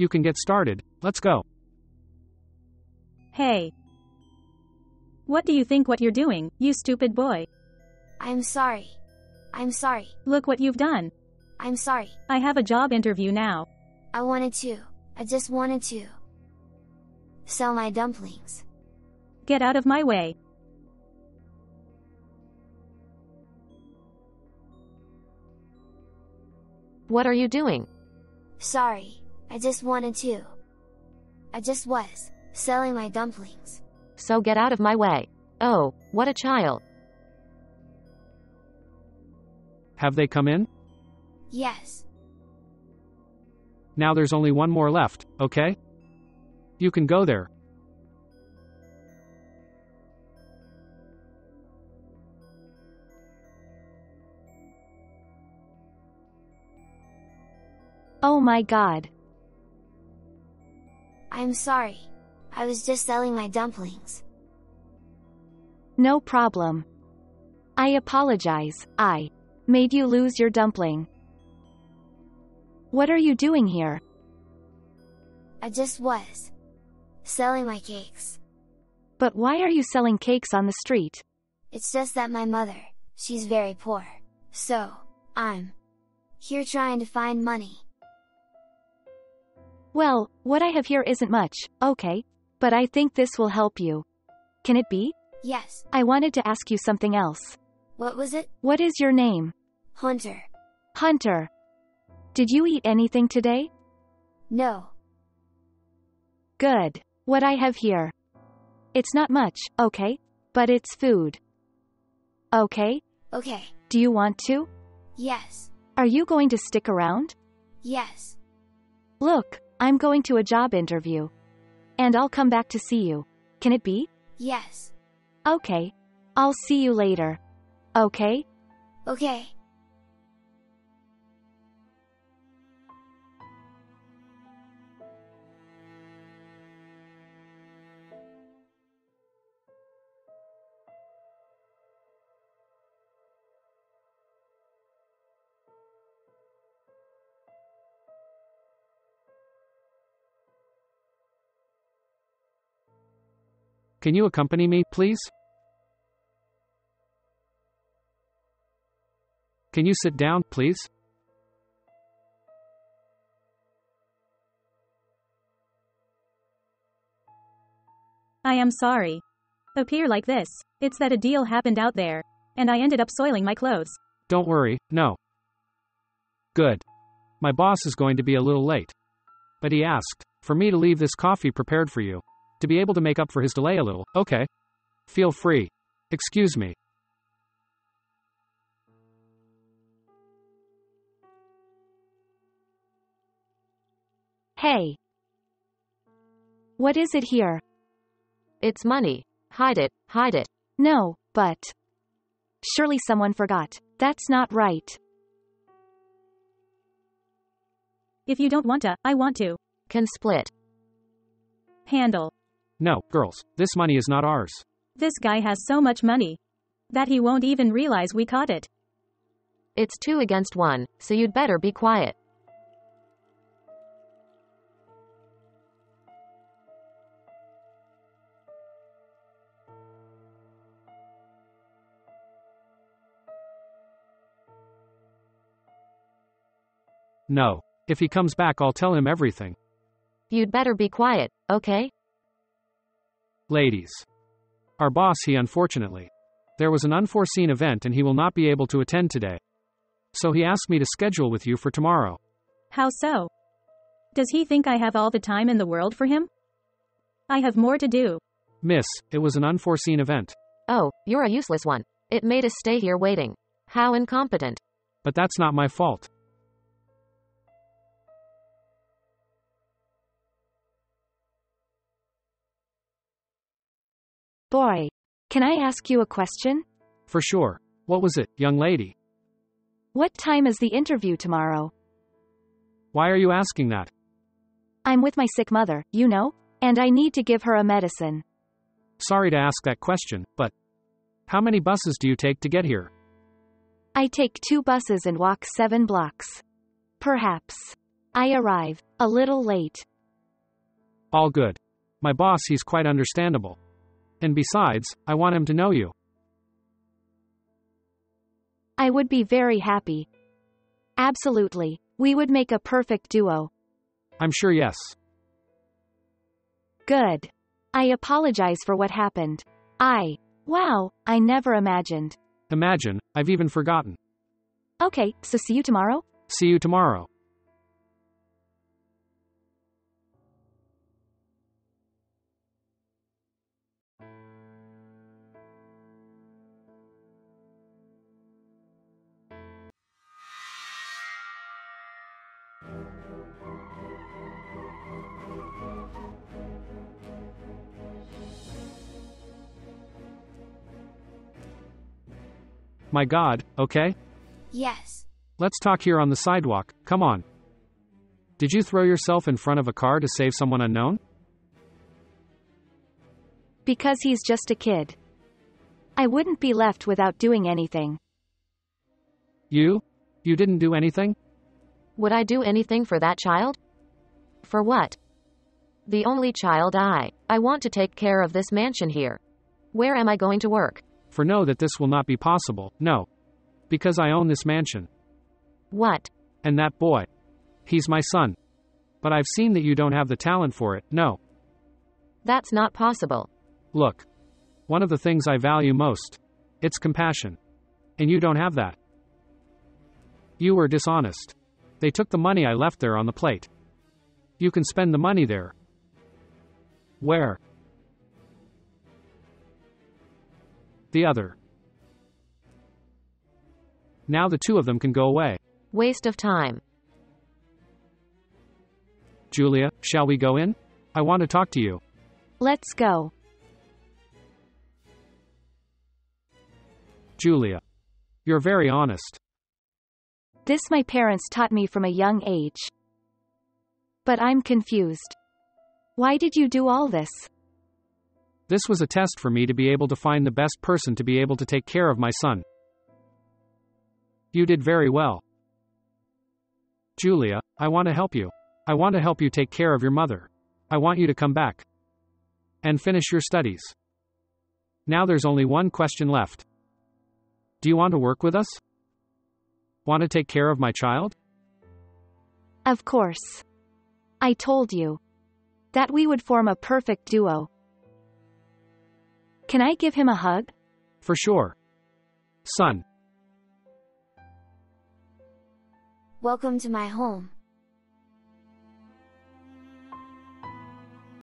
You can get started, let's go. Hey. What do you think what you're doing, you stupid boy? I'm sorry. I'm sorry. Look what you've done. I'm sorry. I have a job interview now. I wanted to. I just wanted to. Sell my dumplings. Get out of my way. What are you doing? Sorry. I just wanted to. I just was. Selling my dumplings. So get out of my way. Oh, what a child. Have they come in? Yes. Now there's only one more left, okay? You can go there. Oh my god. I'm sorry. I was just selling my dumplings. No problem. I apologize, I made you lose your dumpling. What are you doing here? I just was. Selling my cakes. But why are you selling cakes on the street? It's just that my mother, she's very poor. So, I'm here trying to find money. Well, what I have here isn't much, okay? But I think this will help you. Can it be? Yes. I wanted to ask you something else. What was it? What is your name? Hunter. Hunter. Did you eat anything today? No. Good. What I have here. It's not much, okay? But it's food. Okay? Okay. Do you want to? Yes. Are you going to stick around? Yes. Look, I'm going to a job interview. And I'll come back to see you. Can it be? Yes. Okay. I'll see you later. Okay? Okay. Can you accompany me, please? Can you sit down, please? I am sorry. Appear like this. It's that a deal happened out there. And I ended up soiling my clothes. Don't worry, no. Good. My boss is going to be a little late. But he asked for me to leave this coffee prepared for you. To be able to make up for his delay a little, okay. Feel free. Excuse me. Hey. What is it here? It's money. Hide it, hide it. No, but. Surely someone forgot. That's not right. If you don't want to, I want to. Can split. Handle. No, girls, this money is not ours. This guy has so much money. That he won't even realize we caught it. It's two against one, so you'd better be quiet. No. If he comes back, I'll tell him everything. You'd better be quiet, okay? Ladies. Our boss, he unfortunately. There was an unforeseen event and he will not be able to attend today. So he asked me to schedule with you for tomorrow. How so? Does he think I have all the time in the world for him? I have more to do. Miss, it was an unforeseen event. Oh, you're a useless one. It made us stay here waiting. How incompetent. But that's not my fault. Boy. Can I ask you a question? For sure. What was it, young lady? What time is the interview tomorrow? Why are you asking that? I'm with my sick mother, you know? And I need to give her a medicine. Sorry to ask that question, but how many buses do you take to get here? I take two buses and walk seven blocks. Perhaps. I arrive a little late. All good. My boss, he's quite understandable. And besides, I want him to know you. I would be very happy. Absolutely. We would make a perfect duo. I'm sure yes. Good. I apologize for what happened. I. Wow, I never imagined. Imagine, I've even forgotten. Okay, so see you tomorrow? See you tomorrow. My god, okay? Yes. Let's talk here on the sidewalk, come on. Did you throw yourself in front of a car to save someone unknown? Because he's just a kid. I wouldn't be left without doing anything. You? You didn't do anything? Would I do anything for that child? For what? The only child I. I want to take care of this mansion here. Where am I going to work? For know that this will not be possible, no. Because I own this mansion. What? And that boy. He's my son. But I've seen that you don't have the talent for it, no. That's not possible. Look. One of the things I value most. It's compassion. And you don't have that. You were dishonest. They took the money I left there on the plate. You can spend the money there. Where? The other. Now the two of them can go away. Waste of time. Julia, shall we go in? I want to talk to you. Let's go. Julia. You're very honest. This my parents taught me from a young age. But I'm confused. Why did you do all this? This was a test for me to be able to find the best person to be able to take care of my son. You did very well. Julia, I want to help you. I want to help you take care of your mother. I want you to come back. And finish your studies. Now there's only one question left. Do you want to work with us? Want to take care of my child? Of course. I told you. That we would form a perfect duo. Can I give him a hug? For sure. Son, Welcome to my home.